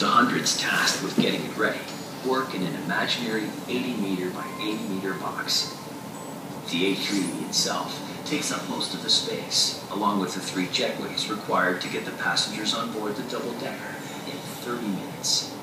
The hundreds tasked with getting it ready work in an imaginary 80 meter by 80 meter box. The A380 itself takes up most of the space, along with the three jetways required to get the passengers on board the double decker in 30 minutes.